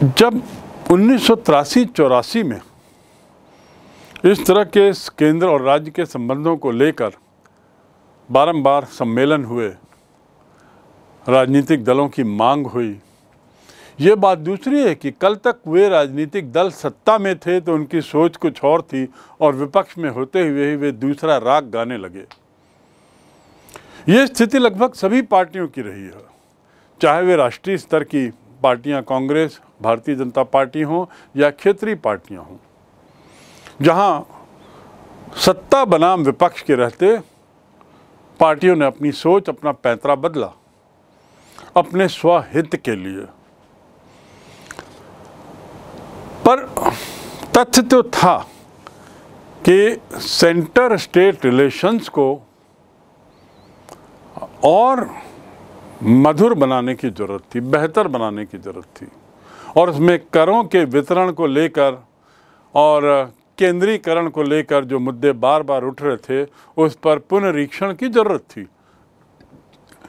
जब उन्नीस सौ चौरासी में इस तरह के केंद्र और राज्य के संबंधों को लेकर बारंबार सम्मेलन हुए, राजनीतिक दलों की मांग हुई। ये बात दूसरी है कि कल तक वे राजनीतिक दल सत्ता में थे तो उनकी सोच कुछ और थी और विपक्ष में होते हुए ही वे दूसरा राग गाने लगे। ये स्थिति लगभग सभी पार्टियों की रही है, चाहे वे राष्ट्रीय स्तर की पार्टियाँ कांग्रेस, भारतीय जनता पार्टी हों या क्षेत्रीय पार्टियाँ हों। जहाँ सत्ता बनाम विपक्ष के रहते, पार्टियों ने अपनी सोच, अपना पैंतरा बदला, अपने स्वहित के लिए। पर तथ्य तो था कि सेंटर स्टेट रिलेशंस को और मधुर बनाने की ज़रूरत थी, बेहतर बनाने की ज़रूरत थी। और उसमें करों के वितरण को लेकर और केंद्रीकरण को लेकर जो मुद्दे बार बार उठ रहे थे, उस पर पुनरीक्षण की ज़रूरत थी।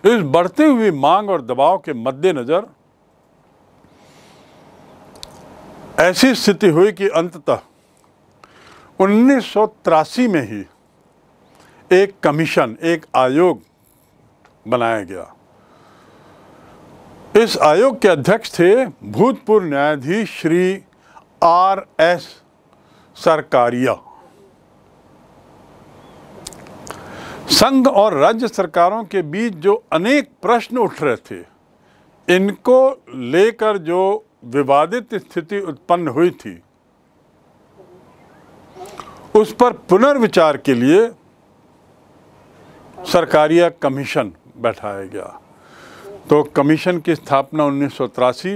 इस बढ़ती हुई मांग और दबाव के मद्देनज़र ऐसी स्थिति हुई कि अंततः उन्नीस सौ तिरासी में ही एक कमीशन, एक आयोग बनाया गया। इस आयोग के अध्यक्ष थे भूतपूर्व न्यायाधीश श्री आर एस सरकारिया। संघ और राज्य सरकारों के बीच जो अनेक प्रश्न उठ रहे थे, इनको लेकर जो विवादित स्थिति उत्पन्न हुई थी, उस पर पुनर्विचार के लिए सरकारिया कमीशन बैठाया गया। तो कमीशन की स्थापना उन्नीस सौ तिरासी,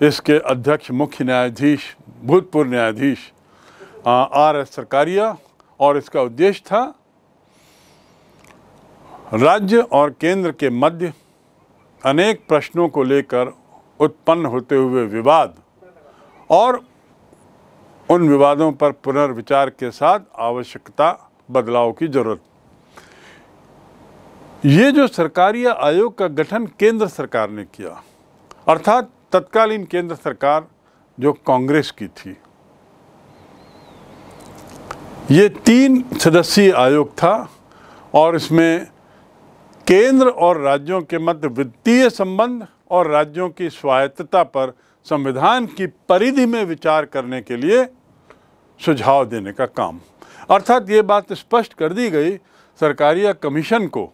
इसके अध्यक्ष मुख्य न्यायाधीश, भूतपूर्व न्यायाधीश आर एस सरकारिया, और इसका उद्देश्य था राज्य और केंद्र के मध्य अनेक प्रश्नों को लेकर उत्पन्न होते हुए विवाद और उन विवादों पर पुनर्विचार के साथ आवश्यकता बदलाव की ज़रूरत। ये जो सरकारी आयोग का गठन केंद्र सरकार ने किया, अर्थात तत्कालीन केंद्र सरकार जो कांग्रेस की थी, ये तीन सदस्यीय आयोग था और इसमें केंद्र और राज्यों के मध्य वित्तीय संबंध और राज्यों की स्वायत्तता पर संविधान की परिधि में विचार करने के लिए सुझाव देने का काम। अर्थात ये बात स्पष्ट कर दी गई सरकारिया कमीशन को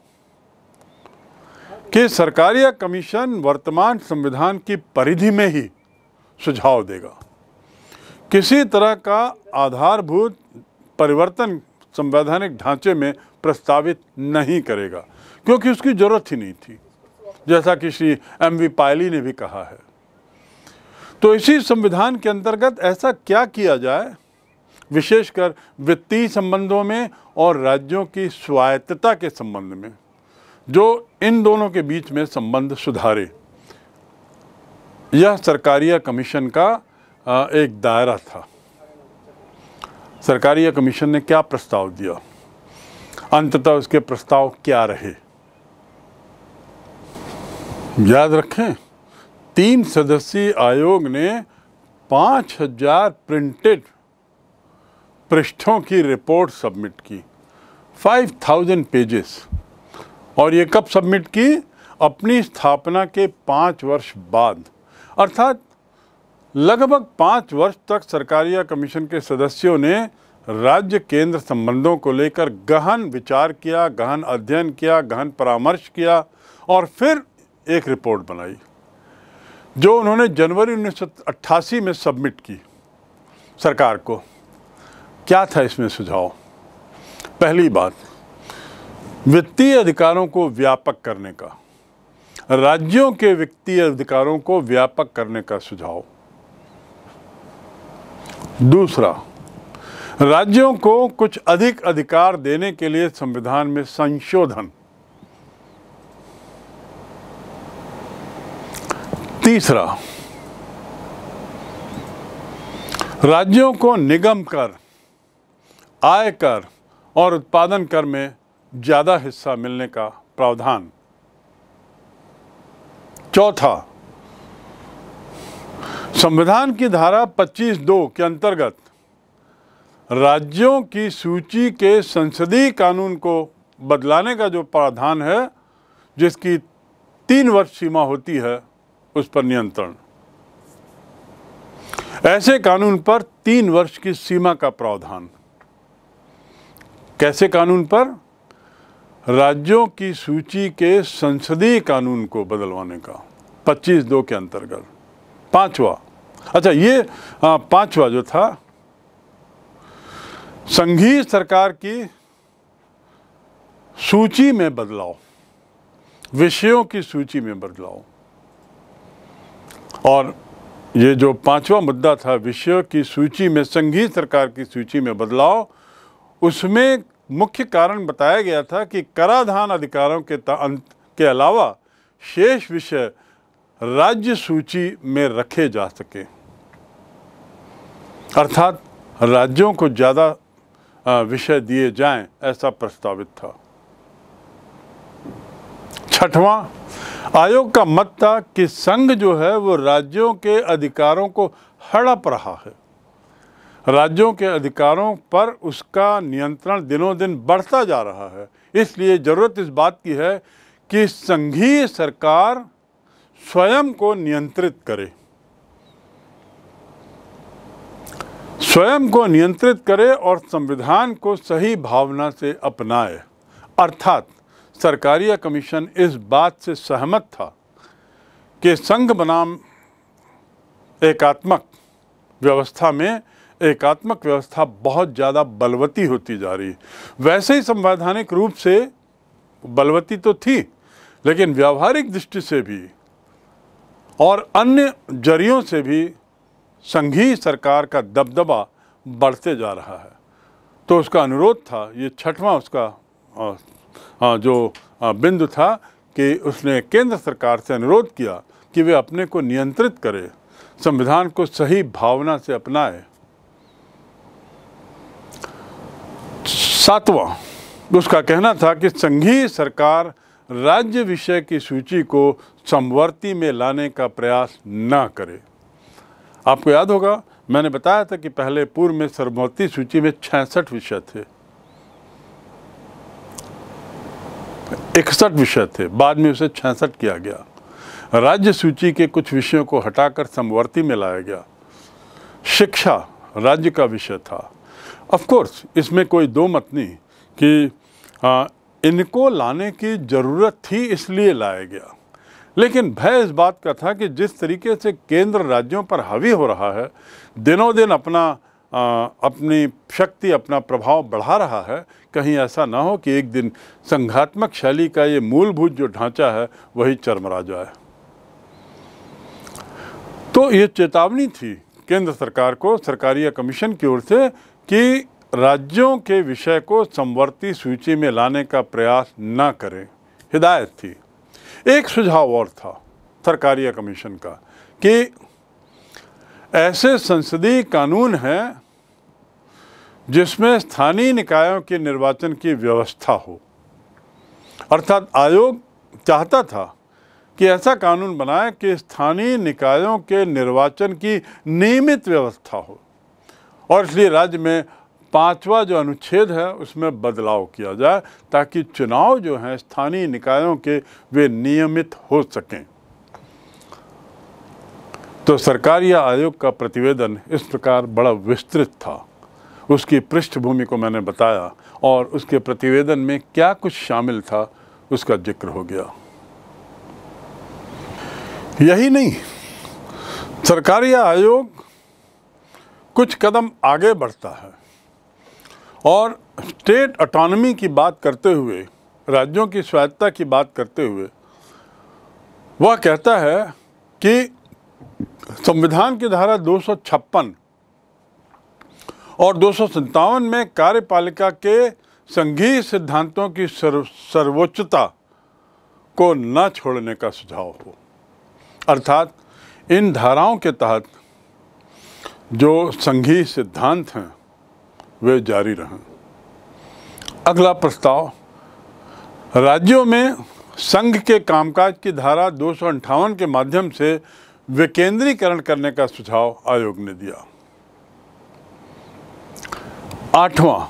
कि सरकारिया कमीशन वर्तमान संविधान की परिधि में ही सुझाव देगा। किसी तरह का आधारभूत परिवर्तन संवैधानिक ढांचे में प्रस्तावित नहीं करेगा, क्योंकि उसकी ज़रूरत ही नहीं थी, जैसा कि श्री एम वी पायली ने भी कहा है। तो इसी संविधान के अंतर्गत ऐसा क्या किया जाए? विशेषकर वित्तीय संबंधों में और राज्यों की स्वायत्तता के संबंध में। जो इन दोनों के बीच में संबंध सुधारे। यह सरकारिया कमीशन का एक दायरा था। सरकारिया कमीशन ने क्या प्रस्ताव दिया? अंततः उसके प्रस्ताव क्या रहे? याद रखें, तीन सदस्यीय आयोग ने पाँच हज़ार प्रिंटेड पृष्ठों की रिपोर्ट सबमिट की। Five thousand pages. और ये कब सबमिट की? अपनी स्थापना के पाँच वर्ष बाद। अर्थात, लगभग पाँच वर्ष तक सरकारिया कमीशन के सदस्यों ने राज्य केंद्र संबंधों को लेकर गहन विचार किया, गहन अध्ययन किया, गहन परामर्श किया और फिर एक रिपोर्ट बनाई, जो उन्होंने जनवरी उन्नीस सौ अट्ठासी में सबमिट की सरकार को। क्या था इसमें सुझाव? पहली बात वित्तीय अधिकारों को व्यापक करने का, राज्यों के वित्तीय अधिकारों को व्यापक करने का सुझाव। दूसरा, राज्यों को कुछ अधिक अधिकार देने के लिए संविधान में संशोधन। तीसरा, राज्यों को निगम कर, आय कर और उत्पादन कर में ज़्यादा हिस्सा मिलने का प्रावधान। चौथा, संविधान की धारा 25 दो के अंतर्गत राज्यों की सूची के संसदीय कानून को बदलाने का जो प्रावधान है, जिसकी तीन वर्ष सीमा होती है, उस पर नियंत्रण। ऐसे कानून पर तीन वर्ष की सीमा का प्रावधान। कैसे कानून पर? राज्यों की सूची के संसदीय कानून को बदलवाने का। 25 दो के अंतर्गत। पांचवा। अच्छा ये पांचवा जो था, संघीय सरकार की सूची में बदलाव। विषयों की सूची में बदलाव। और ये जो पांचवा मुद्दा था, विषयों की सूची में, संघीय सरकार की सूची में बदलाव, उसमें मुख्य कारण बताया गया था कि कराधान अधिकारों के अंत के अलावा शेष विषय राज्य सूची में रखे जा सके। अर्थात राज्यों को ज़्यादा विषय दिए जाएँ ऐसा प्रस्तावित था। छठवां, आयोग का मत था कि संघ जो है वो राज्यों के अधिकारों को हड़प रहा है। राज्यों के अधिकारों पर उसका नियंत्रण दिनों दिन बढ़ता जा रहा है। इसलिए ज़रूरत इस बात की है कि संघीय सरकार स्वयं को नियंत्रित करे। स्वयं को नियंत्रित करे और संविधान को सही भावना से अपनाए। अर्थात सरकारिया कमीशन इस बात से सहमत था कि संघ बनाम एकात्मक व्यवस्था में एकात्मक व्यवस्था बहुत ज़्यादा बलवती होती जा रही है। वैसे ही संवैधानिक रूप से बलवती तो थी, लेकिन व्यावहारिक दृष्टि से भी और अन्य जरियों से भी संघीय सरकार का दबदबा बढ़ते जा रहा है। तो उसका अनुरोध था, ये छठवां उसका जो बिंदु था कि उसने केंद्र सरकार से अनुरोध किया कि वे अपने को नियंत्रित करे, संविधान को सही भावना से अपनाए। सातवां, उसका कहना था कि संघीय सरकार राज्य विषय की सूची को समवर्ती में लाने का प्रयास न करे। आपको याद होगा, मैंने बताया था कि पहले पूर्व में सर्वमती सूची में छियासठ विषय थे। इकसठ विषय थे, बाद में उसे छियासठ किया गया। राज्य सूची के कुछ विषयों को हटाकर समवर्ती में लाया गया। शिक्षा राज्य का विषय था। ऑफ़ कोर्स इसमें कोई दो मत नहीं कि आ, इनको लाने की ज़रूरत थी इसलिए लाया गया। लेकिन भय इस बात का था कि जिस तरीके से केंद्र राज्यों पर हावी हो रहा है दिनों दिन अपना आ, अपनी शक्ति अपना प्रभाव बढ़ा रहा है कहीं ऐसा ना हो कि एक दिन संघात्मक शैली का ये मूलभूत जो ढांचा है वही चरमरा जाए। तो ये चेतावनी थी केंद्र सरकार को सरकारी कमीशन की ओर से कि राज्यों के विषय को समवर्ती सूची में लाने का प्रयास न करें। हिदायत थी। एक सुझाव और था सरकारिया कमीशन का, कि ऐसे संसदीय कानून हैं जिसमें स्थानीय निकायों के निर्वाचन की व्यवस्था हो। अर्थात आयोग चाहता था कि ऐसा कानून बनाए कि स्थानीय निकायों के निर्वाचन की नियमित व्यवस्था हो। और इसलिए राज्य में पांचवा जो अनुच्छेद है, उसमें बदलाव किया जाए ताकि चुनाव जो हैं, स्थानीय निकायों के वे नियमित हो सकें। तो सरकारी आयोग का प्रतिवेदन इस प्रकार बड़ा विस्तृत था। उसकी पृष्ठभूमि को मैंने बताया और उसके प्रतिवेदन में क्या कुछ शामिल था, उसका ज़िक्र हो गया। यही नहीं, सरकारी आयोग कुछ कदम आगे बढ़ता है। और स्टेट ऑटोनॉमी की बात करते हुए, राज्यों की स्वायत्ता की बात करते हुए, वह कहता है कि संविधान की धारा दो सौ छप्पन और दो में कार्यपालिका के संघीय सिद्धांतों की सर्व, सर्वोच्चता को न छोड़ने का सुझाव हो। अर्थात इन धाराओं के तहत जो संघीय सिद्धांत हैं, वे जारी रहें। अगला प्रस्ताव, राज्यों में संघ के कामकाज की धारा दो के माध्यम से विकेंद्रीकरण करने का सुझाव आयोग ने दिया। आठवां,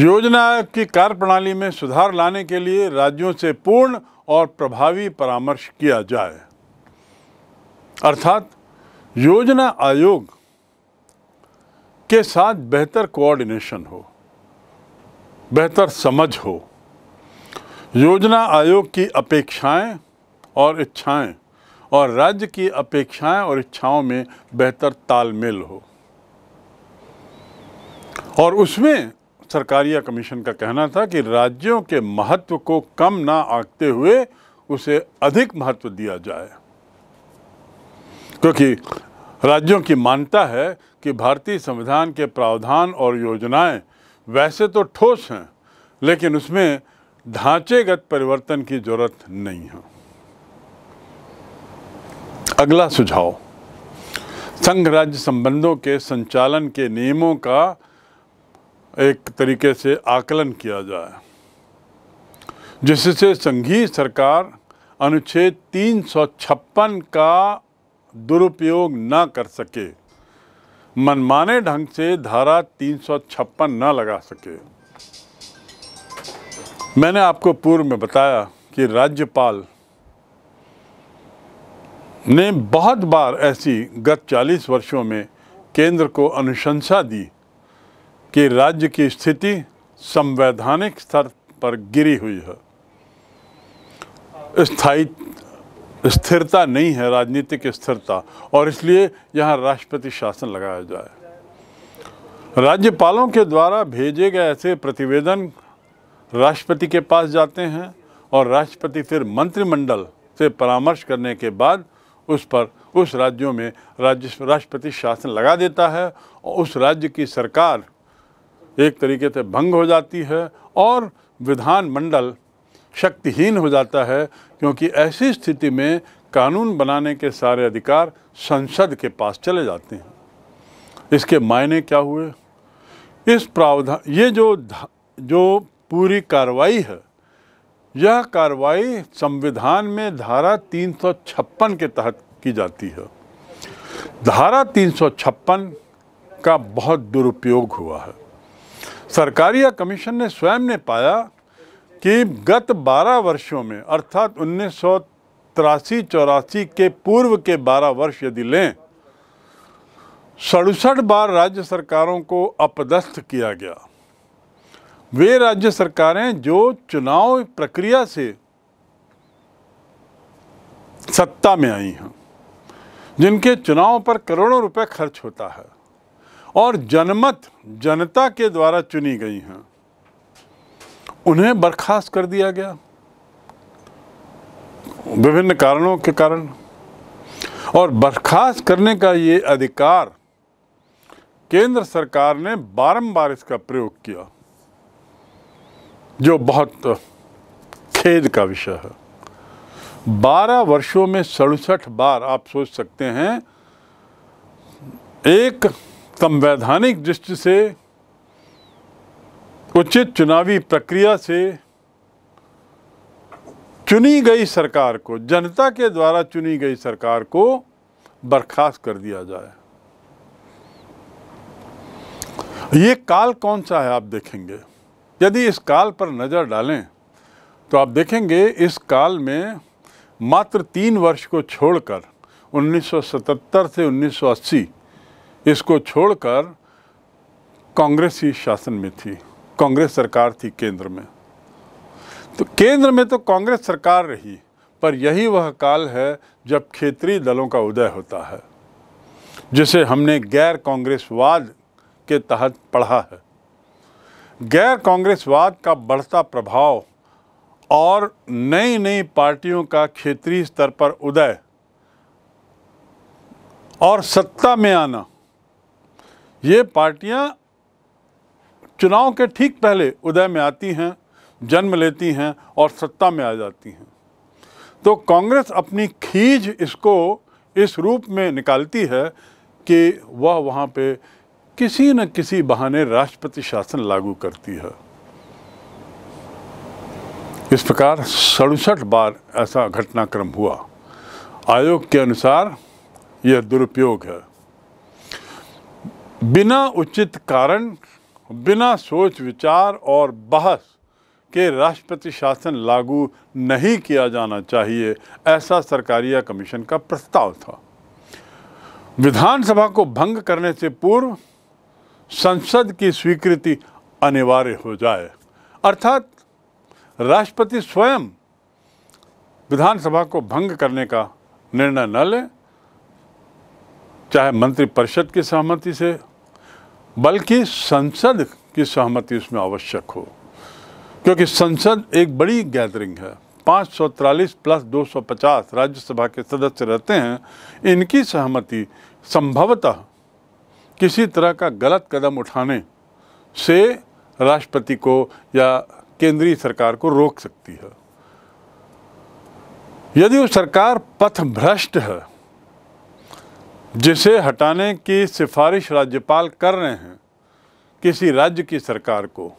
योजना की कार्यप्रणाली में सुधार लाने के लिए राज्यों से पूर्ण और प्रभावी परामर्श किया जाए। अर्थात, योजना आयोग के साथ बेहतर कोऑर्डिनेशन हो, बेहतर समझ हो। योजना आयोग की अपेक्षाएँ और इच्छाएँ और राज्य की अपेक्षाएँ और इच्छाओं में बेहतर तालमेल हो। और उसमें सरकारिया कमीशन का कहना था कि राज्यों के महत्व को कम ना आंकते हुए उसे अधिक महत्व दिया जाए। क्योंकि राज्यों की मान्यता है कि भारतीय संविधान के प्रावधान और योजनाएँ वैसे तो ठोस हैं, लेकिन उसमें ढांचेगत परिवर्तन की ज़रूरत नहीं है। अगला सुझाव। संघ राज्य संबंधों के संचालन के नियमों का एक तरीके से आकलन किया जाए, जिससे संघीय सरकार अनुच्छेद 356 का दुरुपयोग न कर सके। मनमाने ढंग से धारा 356 न लगा सके। मैंने आपको पूर्व में बताया कि राज्यपाल ने बहुत बार ऐसी गत 40 वर्षों में केंद्र को अनुशंसा दी कि राज्य की स्थिति संवैधानिक स्तर पर गिरी हुई है। स्थायी स्थिरता नहीं है, राजनीतिक स्थिरता। और इसलिए यहाँ राष्ट्रपति शासन लगाया जाए। राज्यपालों के द्वारा भेजे गए ऐसे प्रतिवेदन राष्ट्रपति के पास जाते हैं और राष्ट्रपति फिर मंत्रिमंडल से परामर्श करने के बाद उस पर, उस राज्यों में राज्य, राष्ट्रपति शासन लगा देता है और उस राज्य की सरकार एक तरीके से भंग हो जाती है और विधान मंडल शक्तिहीन हो जाता है क्योंकि ऐसी स्थिति में कानून बनाने के सारे अधिकार संसद के पास चले जाते हैं। इसके मायने क्या हुए? इस प्रावधान ये जो जो पूरी कार्रवाई है, यह कार्रवाई संविधान में धारा 356 के तहत की जाती है। धारा 356 का बहुत दुरुपयोग हुआ है। सरकारिया कमीशन ने स्वयं ने पाया कि गत 12 वर्षों में, अर्थात उन्नीस सौ तिरासी चौरासी के पूर्व के 12 वर्ष यदि लें, सड़सठ बार राज्य सरकारों को अपदस्थ किया गया। वे राज्य सरकारें जो चुनाव प्रक्रिया से सत्ता में आई हैं, जिनके चुनाव पर करोड़ों रुपए खर्च होता है और जनमत, जनता के द्वारा चुनी गई हैं उन्हें बर्खास्त कर दिया गया। विभिन्न कारणों के कारण। और बर्खास्त करने का ये अधिकार केंद्र सरकार ने बारंबार इसका प्रयोग किया, जो बहुत खेद का विषय है। बारह वर्षों में सड़सठ बार आप सोच सकते हैं, एक संवैधानिक दृष्टि से उचित चुनावी प्रक्रिया से चुनी गई सरकार को, जनता के द्वारा चुनी गई सरकार को बर्खास्त कर दिया जाए। ये काल कौन सा है आप देखेंगे? यदि इस काल पर नज़र डालें तो आप देखेंगे इस काल में मात्र तीन वर्ष को छोड़कर 1977 से 1980 इसको छोड़कर कांग्रेस ही शासन में थी। कांग्रेस सरकार थी केंद्र में। तो केंद्र में तो कांग्रेस सरकार रही, पर यही वह काल है जब क्षेत्रीय दलों का उदय होता है, जिसे हमने गैर कांग्रेसवाद के तहत पढ़ा है। गैर कांग्रेसवाद का बढ़ता प्रभाव और नई नई पार्टियों का क्षेत्रीय स्तर पर उदय और सत्ता में आना, ये पार्टियाँ चुनाव के ठीक पहले उदय में आती हैं, जन्म लेती हैं और सत्ता में आ जाती हैं। तो कांग्रेस अपनी खीज इसको इस रूप में निकालती है कि वह वहाँ पे किसी न किसी बहाने राष्ट्रपति शासन लागू करती है। इस प्रकार सड़सठ बार ऐसा घटनाक्रम हुआ। आयोग के अनुसार यह दुरुपयोग है। बिना उचित कारण बिना सोच, विचार और बहस के राष्ट्रपति शासन लागू नहीं किया जाना चाहिए, ऐसा सरकारिया कमीशन का प्रस्ताव था। विधानसभा को भंग करने से पूर्व संसद की स्वीकृति अनिवार्य हो जाए। अर्थात राष्ट्रपति स्वयं विधानसभा को भंग करने का निर्णय न ले, चाहे मंत्रिपरिषद की सहमति से बल्कि संसद की सहमति उसमें आवश्यक हो। क्योंकि संसद एक बड़ी गैदरिंग है। पाँच सौ तिरालीस प्लस दो सौ पचास राज्यसभा के सदस्य रहते हैं। इनकी सहमति संभवतः किसी तरह का गलत कदम उठाने से राष्ट्रपति को या केंद्रीय सरकार को रोक सकती है। यदि वो सरकार पथ भ्रष्ट है जिसे हटाने की सिफारिश राज्यपाल कर रहे हैं, किसी राज्य की सरकार को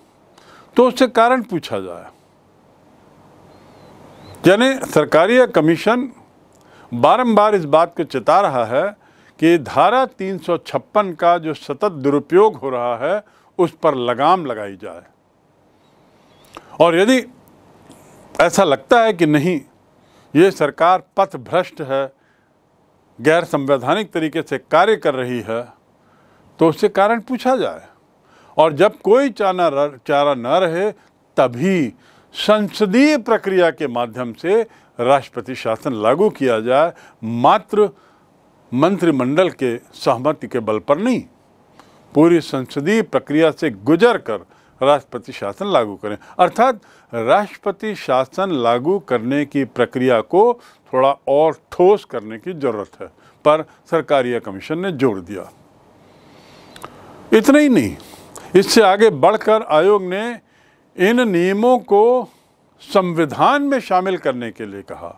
तो उससे कारण पूछा जाए। यानी सरकारी कमीशन बारंबार इस बात को चिता रहा है कि धारा 356 का जो सतत दुरुपयोग हो रहा है, उस पर लगाम लगाई जाए। और यदि ऐसा लगता है कि नहीं, ये सरकार पथ भ्रष्ट है गैर संवैधानिक तरीके से कार्य कर रही है तो उससे कारण पूछा जाए। और जब कोई चारा चारा न रहे, तभी संसदीय प्रक्रिया के माध्यम से राष्ट्रपति शासन लागू किया जाए, मात्र मंत्रिमंडल के सहमति के बल पर नहीं। पूरी संसदीय प्रक्रिया से गुजर कर राष्ट्रपति शासन लागू करें। अर्थात राष्ट्रपति शासन लागू करने की प्रक्रिया को थोड़ा और ठोस करने की ज़रूरत है, पर सरकारिया कमीशन ने जोड़ दिया। इतना ही नहीं, इससे आगे बढ़कर आयोग ने इन नियमों को संविधान में शामिल करने के लिए कहा।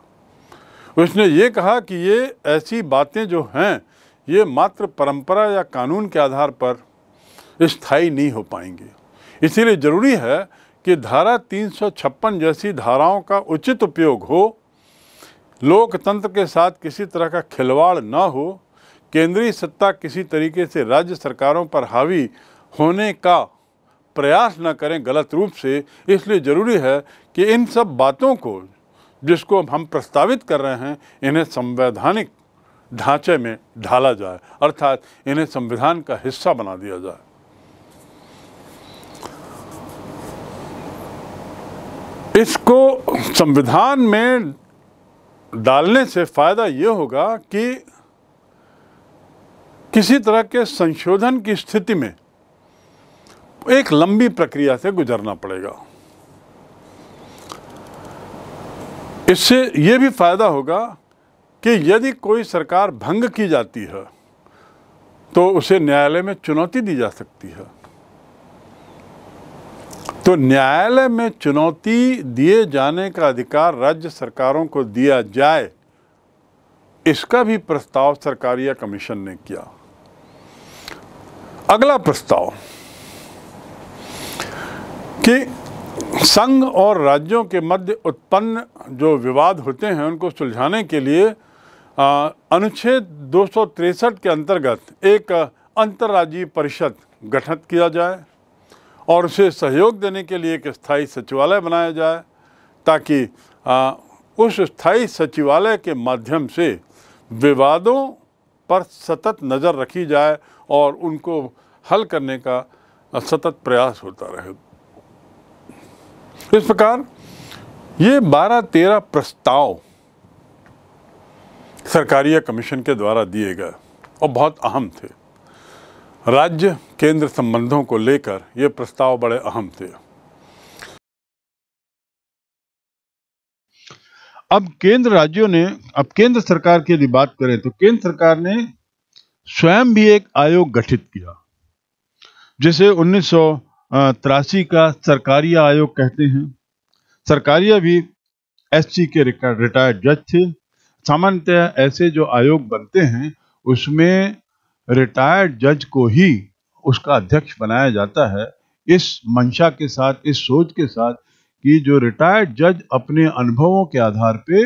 उसने ये कहा कि ये ऐसी बातें जो हैं, ये मात्र परंपरा या कानून के आधार पर स्थायी नहीं हो पाएँगी। इसीलिए ज़रूरी है कि धारा 356 जैसी धाराओं का उचित उपयोग हो, लोकतंत्र के साथ किसी तरह का खिलवाड़ न हो, केंद्रीय सत्ता किसी तरीके से राज्य सरकारों पर हावी होने का प्रयास न करें गलत रूप से, इसलिए ज़रूरी है कि इन सब बातों को, जिसको हम प्रस्तावित कर रहे हैं, इन्हें संवैधानिक ढांचे में ढाला जाए, अर्थात इन्हें संविधान का हिस्सा बना दिया जाए। इसको संविधान में डालने से फ़ायदा ये होगा कि किसी तरह के संशोधन की स्थिति में एक लंबी प्रक्रिया से गुजरना पड़ेगा। इससे ये भी फ़ायदा होगा कि यदि कोई सरकार भंग की जाती है तो उसे न्यायालय में चुनौती दी जा सकती है। तो न्यायालय में चुनौती दिए जाने का अधिकार राज्य सरकारों को दिया जाए, इसका भी प्रस्ताव सरकारिया कमीशन ने किया। अगला प्रस्ताव कि संघ और राज्यों के मध्य उत्पन्न जो विवाद होते हैं, उनको सुलझाने के लिए अनुच्छेद दो के अंतर्गत एक अंतर्राज्यीय परिषद गठित किया जाए। और उसे सहयोग देने के लिए एक स्थायी सचिवालय बनाया जाए ताकि आ, उस स्थायी सचिवालय के माध्यम से विवादों पर सतत नज़र रखी जाए और उनको हल करने का सतत प्रयास होता रहे। इस प्रकार ये 12-13 प्रस्ताव सरकारिया कमीशन के द्वारा दिए गए और बहुत अहम थे। राज्य केंद्र संबंधों को लेकर ये प्रस्ताव बड़े अहम थे। अब केंद्र राज्यों ने, अब केंद्र सरकार की यदि बात करें तो केंद्र सरकार ने स्वयं भी एक आयोग गठित किया, जिसे उन्नीस का सरकारिया आयोग कहते हैं। सरकारिया भी एससी के रिटायर्ड जज थे। सामान्यतः ऐसे जो आयोग बनते हैं, उसमें रिटायर्ड जज को ही उसका अध्यक्ष बनाया जाता है। इस मंशा के साथ, इस सोच के साथ कि जो रिटायर्ड जज अपने अनुभवों के आधार पे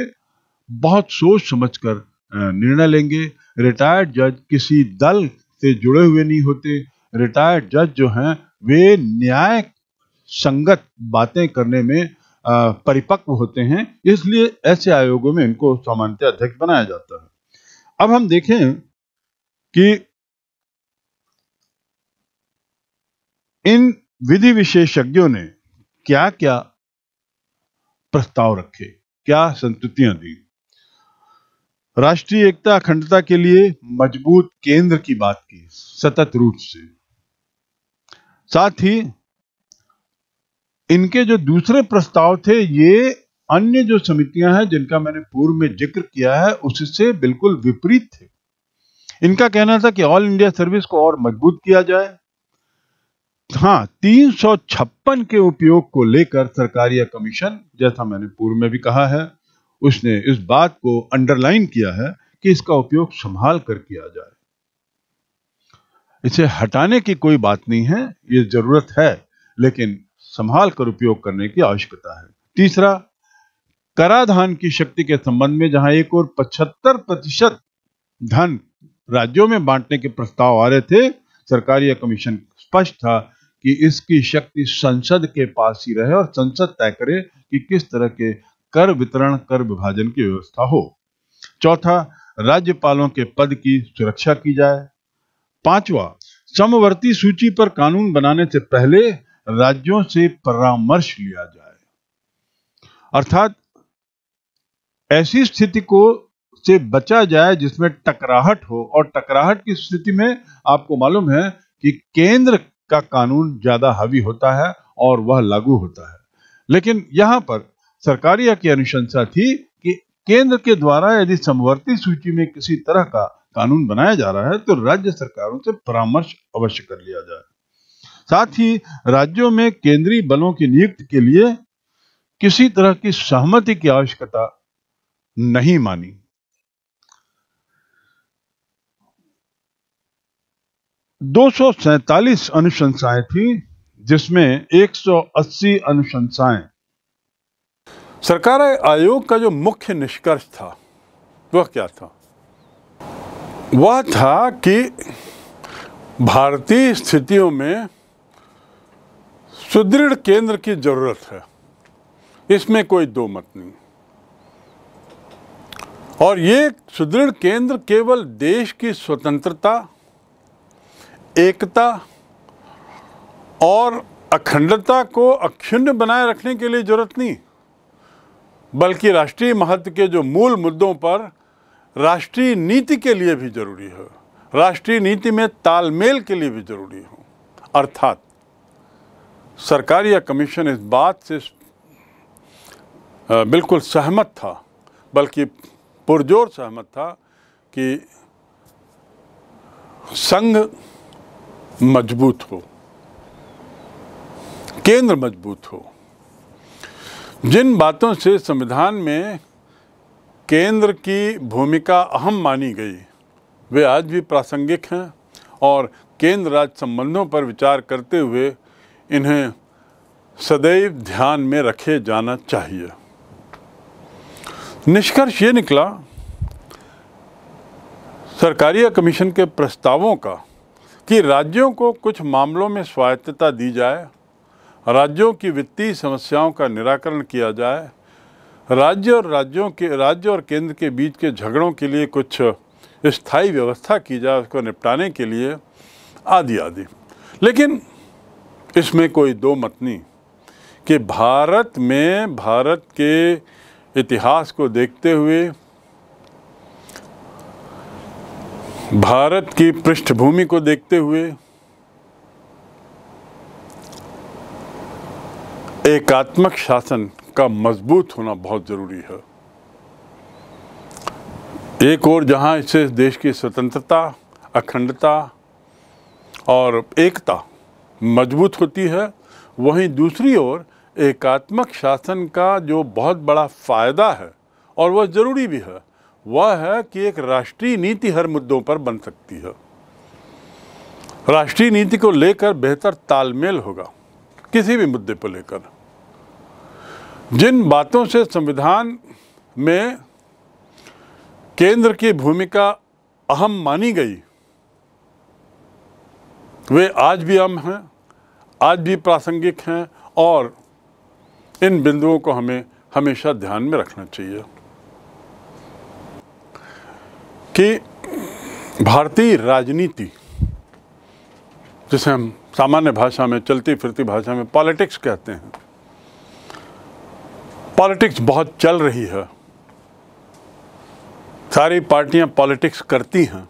बहुत सोच समझकर निर्णय लेंगे। रिटायर्ड जज किसी दल से जुड़े हुए नहीं होते। रिटायर्ड जज जो हैं, वे न्याय संगत बातें करने में परिपक्व होते हैं। इसलिए ऐसे आयोगों में इनको सामान्यतः अध्यक्ष बनाया जाता है। अब हम देखें कि इन विधि विशेषज्ञों ने क्या क्या प्रस्ताव रखे? क्या संतुतियाँ दी? राष्ट्रीय एकता अखंडता के लिए मज़बूत केंद्र की बात की, सतत रूप से। साथ ही इनके जो दूसरे प्रस्ताव थे, ये अन्य जो समितियाँ हैं, जिनका मैंने पूर्व में ज़िक्र किया है, उससे बिल्कुल विपरीत थे। इनका कहना था कि ऑल इंडिया सर्विस को और मज़बूत किया जाए हाँ तीन सौ छप्पन के उपयोग को लेकर सरकारी कमीशन, जैसा मैंने पूर्व में भी कहा है, उसने इस बात को अंडरलाइन किया है कि इसका उपयोग संभाल कर किया जाए। इसे हटाने की कोई बात नहीं है, ये ज़रूरत है, लेकिन संभाल कर उपयोग करने की आवश्यकता है। तीसरा, कराधान की शक्ति के संबंध में जहाँ एक और पचहत्तर प्रतिशत धन राज्यों में बांटने के प्रस्ताव आ रहे थे, सरकारी कमीशन स्पष्ट था कि इसकी शक्ति संसद के पास ही रहे और संसद तय करे कि किस तरह के कर वितरण, कर विभाजन की व्यवस्था हो। चौथा, राज्यपालों के पद की सुरक्षा की जाए। पांचवा, समवर्ती सूची पर कानून बनाने से पहले राज्यों से परामर्श लिया जाए। अर्थात, ऐसी स्थिति को, से बचा जाए जिसमें टकराहट हो और टकराहट की स्थिति में आपको मालूम है कि केंद्र का कानून ज़्यादा हावी होता है और वह लागू होता है। लेकिन यहाँ पर सरकारी की अनुशंसा थी कि केंद्र के द्वारा यदि समवर्ती सूची में किसी तरह का कानून बनाया जा रहा है तो राज्य सरकारों से परामर्श अवश्य कर लिया जाए। साथ ही राज्यों में केंद्रीय बलों की नियुक्ति के लिए किसी तरह की सहमति की आवश्यकता नहीं मानी। दो अनुशंसाएँ थी, जिसमें 180 अनुशंसाएँ। सरकार आयोग का जो मुख्य निष्कर्ष था, वह क्या था? वह था कि भारतीय स्थितियों में सुदृढ़ केंद्र की ज़रूरत है। इसमें कोई दो मत नहीं। और ये सुदृढ़ केंद्र केवल देश की स्वतंत्रता एकता और अखंडता को अक्षुण्ण बनाए रखने के लिए ज़रूरत नहीं, बल्कि राष्ट्रीय महत्व के जो मूल मुद्दों पर राष्ट्रीय नीति के लिए भी ज़रूरी है। राष्ट्रीय नीति में तालमेल के लिए भी ज़रूरी हो। अर्थात सरकार या कमीशन इस बात से बिल्कुल सहमत था, बल्कि पुरजोर सहमत था कि संघ मज़बूत हो। केंद्र मज़बूत हो। जिन बातों से संविधान में केंद्र की भूमिका अहम मानी गई, वे आज भी प्रासंगिक हैं और केंद्र राज्य संबंधों पर विचार करते हुए इन्हें सदैव ध्यान में रखे जाना चाहिए। निष्कर्ष ये निकला सरकारी कमीशन के प्रस्तावों का कि राज्यों को कुछ मामलों में स्वायत्तता दी जाए, राज्यों की वित्तीय समस्याओं का निराकरण किया जाए, राज्य और राज्यों के, राज्य और केंद्र के बीच के झगड़ों के लिए कुछ स्थायी व्यवस्था की जाए, उसको निपटाने के लिए आदि आदि। लेकिन इसमें कोई दो मत नहीं कि भारत में, भारत के इतिहास को देखते हुए भारत की पृष्ठभूमि को देखते हुए एकात्मक शासन का मज़बूत होना बहुत ज़रूरी है। एक और जहाँ इससे देश की स्वतंत्रता, अखंडता और एकता मज़बूत होती है, वहीं दूसरी ओर एकात्मक शासन का जो बहुत बड़ा फ़ायदा है और वह ज़रूरी भी है वह है कि एक राष्ट्रीय नीति हर मुद्दों पर बन सकती है। राष्ट्रीय नीति को लेकर बेहतर तालमेल होगा, किसी भी मुद्दे पर लेकर। जिन बातों से संविधान में केंद्र की भूमिका अहम मानी गई, वे आज भी अहम हैं, आज भी प्रासंगिक हैं और इन बिंदुओं को हमें हमेशा ध्यान में रखना चाहिए। कि भारतीय राजनीति, जिसे हम सामान्य भाषा में चलती फिरती भाषा में पॉलिटिक्स कहते हैं। पॉलिटिक्स बहुत चल रही है। सारी पार्टियाँ पॉलिटिक्स करती हैं।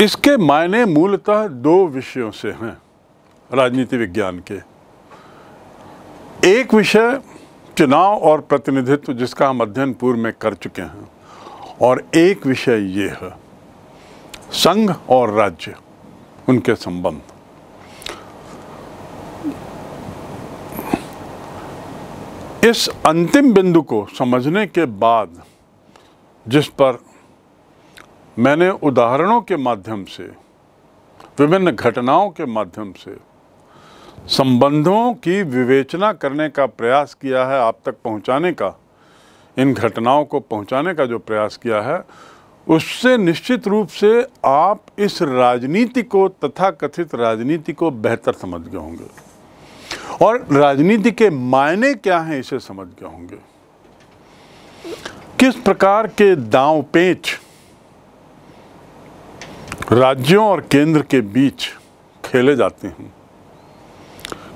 इसके मायने मूलतः दो विषयों से हैं, राजनीति विज्ञान के। एक विषय, चुनाव और प्रतिनिधित्व, जिसका हम अध्ययन पूर्व में कर चुके हैं। और एक विषय ये है, संघ और राज्य, उनके संबंध। इस अंतिम बिंदु को समझने के बाद, जिस पर मैंने उदाहरणों के माध्यम से, विभिन्न घटनाओं के माध्यम से, संबंधों की विवेचना करने का प्रयास किया है आप तक पहुँचाने का इन घटनाओं को पहुँचाने का जो प्रयास किया है, उससे निश्चित रूप से आप इस राजनीति को तथा कथित राजनीति को बेहतर समझ गए होंगे। और राजनीति के मायने क्या हैं, इसे समझ गए होंगे। किस प्रकार के दांव पेच राज्यों और केंद्र के बीच खेले जाते हैं।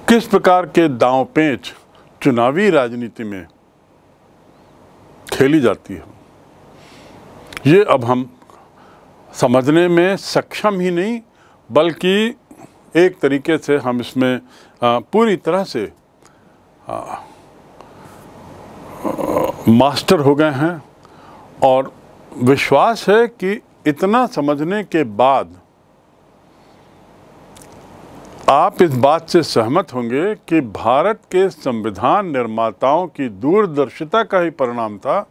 किस प्रकार के दांव पेच चुनावी राजनीति में खेली जाती है। ये अब हम समझने में सक्षम ही नहीं, बल्कि एक तरीके से हम इसमें पूरी तरह से मास्टर हो गए हैं। और विश्वास है कि इतना समझने के बाद आप इस बात से सहमत होंगे कि भारत के संविधान निर्माताओं की दूरदर्शिता का ही परिणाम था,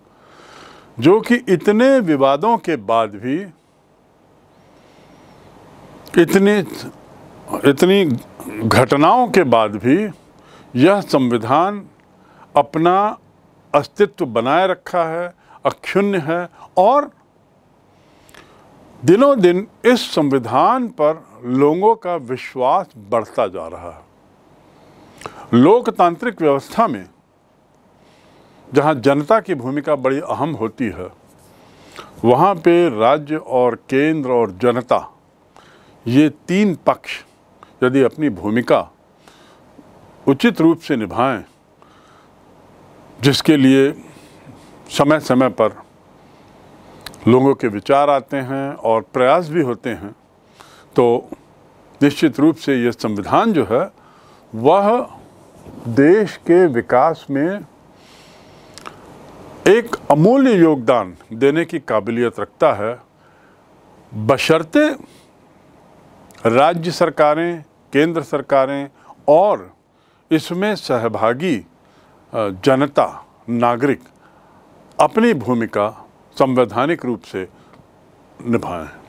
जो कि इतने विवादों के बाद भी इतनी इतनी घटनाओं के बाद भी यह संविधान अपना अस्तित्व बनाए रखा है, अक्षुण्य है और दिनों दिन इस संविधान पर लोगों का विश्वास बढ़ता जा रहा है। लोकतांत्रिक व्यवस्था में, जहाँ जनता की भूमिका बड़ी अहम होती है, वहाँ पे राज्य और केंद्र और जनता, ये तीन पक्ष यदि अपनी भूमिका उचित रूप से निभाएँ, जिसके लिए समय समय पर लोगों के विचार आते हैं और प्रयास भी होते हैं तो निश्चित रूप से ये संविधान जो है, वह देश के विकास में एक अमूल्य योगदान देने की काबिलियत रखता है। बशर्ते राज्य सरकारें, केंद्र सरकारें और इसमें सहभागी जनता, नागरिक अपनी भूमिका संवैधानिक रूप से निभाएँ।